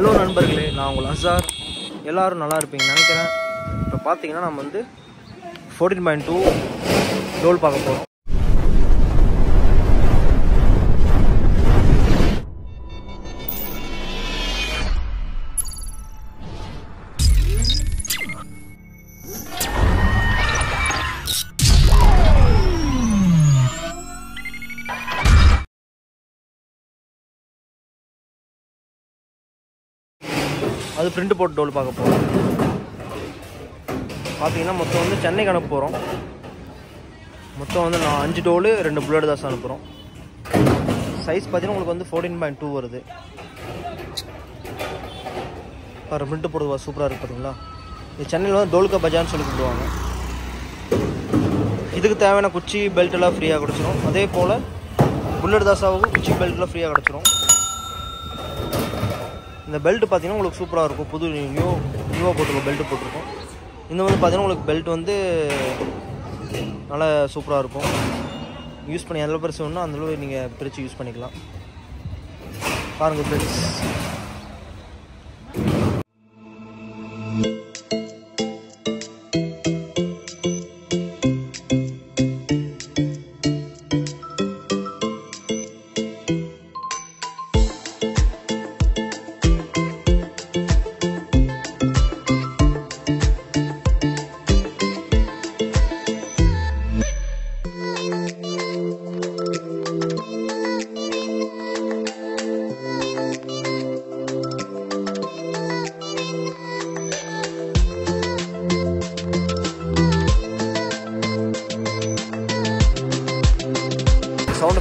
Hello நண்பர்களே நான் உங்கள் அசார். எல்லோரும் நல்லா இருப்பீங்கன்னு நினைக்கிறேன். இப்போ பார்த்தீங்கன்னா நம்ம வந்து ஃபோர்டீன் பாயிண்ட் டூ டோல் பார்க்க போகிறோம் அது பிரிண்ட் போட்டு டோல் பார்க்க போகிறோம் பார்த்தீங்கன்னா மொத்தம் வந்து சென்னைக்கு அனுப்ப போகிறோம் மொத்தம் வந்து நான் அஞ்சு டோலு ரெண்டு புல்லட் தாஸ் அனுப்புகிறோம் சைஸ் பார்த்தீங்கன்னா உங்களுக்கு வந்து ஃபோர்டீன் பாயிண்ட் டூ வருது. பாரு பிரிண்ட் போடுவா சூப்பராக இருக்குது பார்த்தீங்களா இது சென்னையில் வந்து டோல்கா பஜார்னு சொல்லி கூப்பிடுவாங்க. இதுக்கு தேவையான குச்சி பெல்ட் எல்லாம் ஃப்ரீயாக கிடச்சிரும். அதே போல் புல்லட் தாசாவுக்கும் குச்சி பெல்ட்லாம் ஃப்ரீயாக கிடச்சிரும். இந்த பெல்ட் பார்த்தீங்கன்னா உங்களுக்கு சூப்பராக இருக்கும். புது நியூ நியூவாக போட்டிருக்கோம் பெல்ட் போட்டிருக்கோம். இந்த வந்து பார்த்தீங்கன்னா உங்களுக்கு பெல்ட் வந்து நல்லா சூப்பராக இருக்கும். யூஸ் பண்ணி எந்த பெருசு வேணுமோ அந்தளவு நீங்கள் பிரித்து யூஸ் பண்ணிக்கலாம். பாருங்கள் ஃப்ரெண்ட்ஸ்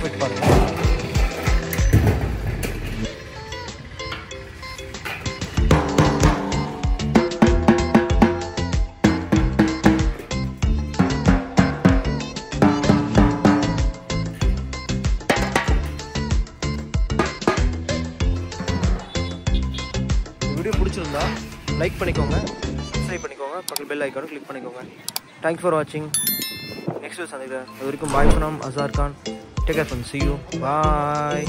சவுண்ட் பாருங்கள் வீடியோ பிடிச்சிருந்தா லைக் பண்ணிக்கோங்க. சப்ஸ்கிரைப் பண்ணிக்கோங்க. பக்கத்தில் பெல் ஐக்கானும் கிளிக் பண்ணிக்கோங்க. தேங்க்ஸ் ஃபார் வாட்சிங் நெக்ஸ்ட் வீடியோ சந்திக்கிறேன். அது வரைக்கும் bye from Azhar Khan Take care, friends. See you. Bye.